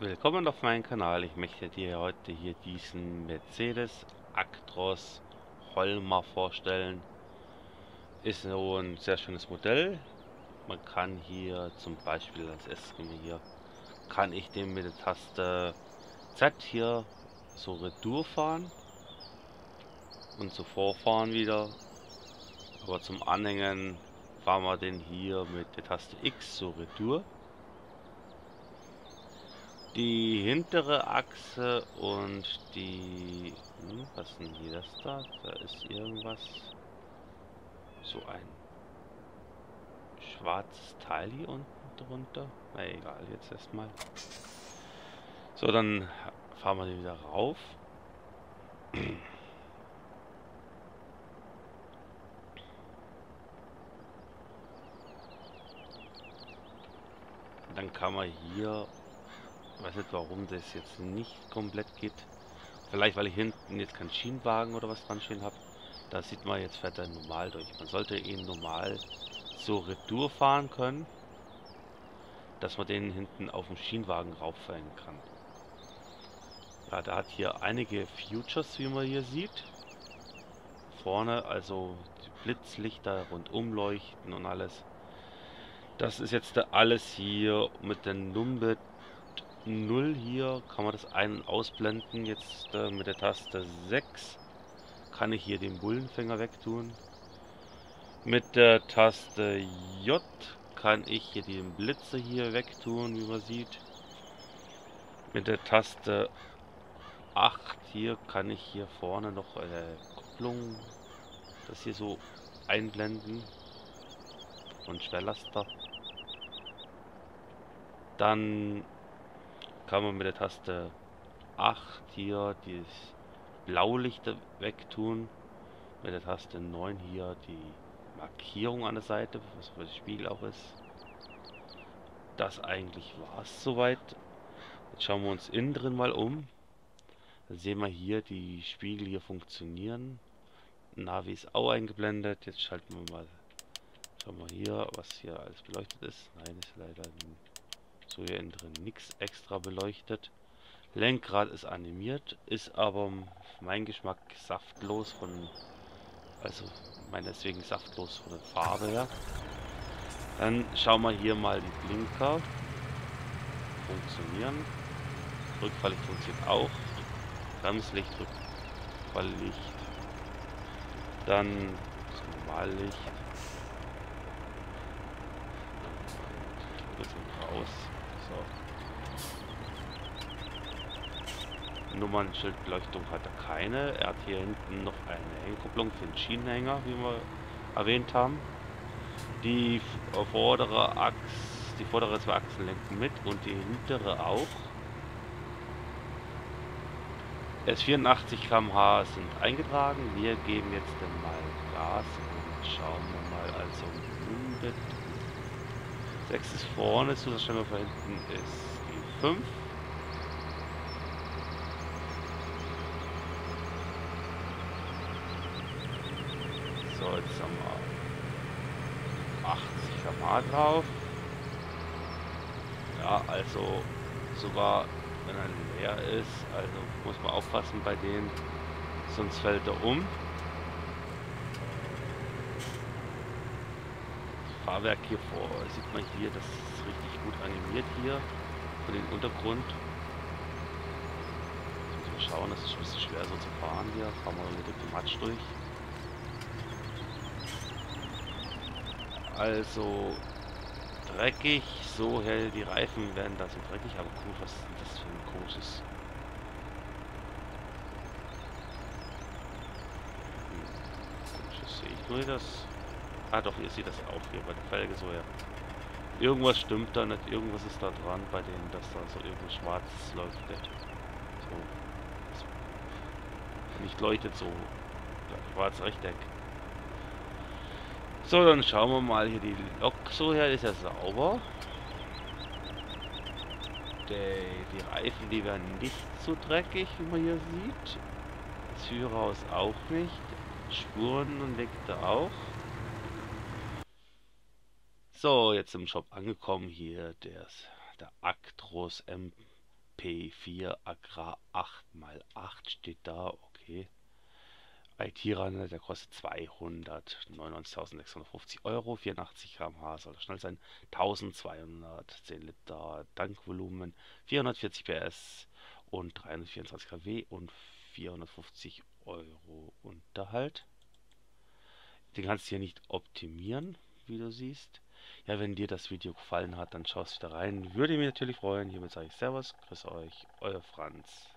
Willkommen auf meinem Kanal. Ich möchte dir heute hier diesen Mercedes Actros Holmer vorstellen. Ist so ein sehr schönes Modell. Man kann hier zum Beispiel als erstes hier kann ich den mit der Taste Z hier so Retour fahren und so vorfahren wieder. Aber zum Anhängen fahren wir den hier mit der Taste X so Retour. Die hintere Achse und die... Hm, was ist denn hier das da? Da ist irgendwas... So ein schwarzes Teil hier unten drunter. Na egal, jetzt erstmal. So, dann fahren wir den wieder rauf. Dann kann man hier, weiß nicht warum das jetzt nicht komplett geht. Vielleicht weil ich hinten jetzt keinen Schienenwagen oder was dran stehen habe. Da sieht man jetzt fährt er normal durch. Man sollte ihn normal so Retour fahren können, dass man den hinten auf dem Schienenwagen rauffallen kann. Ja, der hat hier einige Futures, wie man hier sieht. Vorne, also die Blitzlichter rundum leuchten und alles. Das ist jetzt alles hier mit der Nummer 0 hier. Kann man das ein- und ausblenden. Jetzt äh, mit der Taste 6 kann ich hier den Bullenfänger wegtun. Mit der Taste J kann ich hier den Blitzer hier wegtun, wie man sieht. Mit der Taste 8 hier kann ich hier vorne noch eine Kupplung, das hier so einblenden. Und Schwerlaster. Dann kann man mit der Taste 8 hier dieses Blaulicht wegtun. Mit der Taste 9 hier die Markierung an der Seite, was für das Spiegel auch ist. Das eigentlich war es soweit. Jetzt schauen wir uns innen drin mal um. Dann sehen wir hier, die Spiegel hier funktionieren. Navi ist auch eingeblendet. Jetzt schalten wir mal. Schauen wir hier, was hier alles beleuchtet ist. Nein, ist leider so hier innen drin nichts extra beleuchtet. Lenkrad ist animiert, ist aber mein Geschmack saftlos von, also mein deswegen saftlos von der Farbe her. Dann schauen wir hier mal die Blinker. Funktionieren. Rückfalllicht funktioniert auch. Bremslicht, Rückfalllicht. Dann das Normallicht. Bisschen raus. So. Nummernschildbeleuchtung hat er keine. Er hat hier hinten noch eine Hängkupplung für den Schienenhänger, wie wir erwähnt haben. Die vordere Achse, die vordere zwei Achsen lenken mit und die hintere auch. S84 km/h sind eingetragen. Wir geben jetzt mal Gas und schauen wir mal also 6 ist vorne, Zusatzscheinwerfer hinten ist die 5. So, jetzt haben wir 80 km drauf. Ja, also sogar wenn er leer ist, also muss man aufpassen bei denen, sonst fällt er um. Fahrwerk hier vor sieht man hier, das ist richtig gut animiert hier von dem Untergrund. Jetzt müssen wir schauen, das ist ein bisschen schwer so zu fahren hier. Fahren wir mit dem Matsch durch. Also dreckig, so hell, die Reifen werden da so dreckig, aber guck, was ist das für ein komisches... Hm, komisches sehe ich nur das Ah doch, ihr seht das auch hier bei der Felge so, ja. Irgendwas stimmt da nicht, irgendwas ist da dran bei denen, dass da so irgendwas schwarzes leuchtet. So. Nicht leuchtet so. Schwarz Rechteck. So, dann schauen wir mal hier die Lok so her, ist ja sauber. Die, die Reifen, die werden nicht so dreckig, wie man hier sieht. Das Führerhaus auch nicht. Spuren und Lichter auch. So, jetzt im Shop angekommen hier, der, der Actros P4 Agrar 8x8 steht da, okay. IT-Runner, der kostet 299.650 Euro, 84 km/h soll schnell sein, 1210 Liter Tankvolumen, 440 PS und 324 kW und 450 Euro Unterhalt. Den kannst du hier nicht optimieren, wie du siehst. Ja, wenn dir das Video gefallen hat, dann schaust wieder rein. Würde mich natürlich freuen. Hiermit sage ich Servus, grüße euch, euer Franz.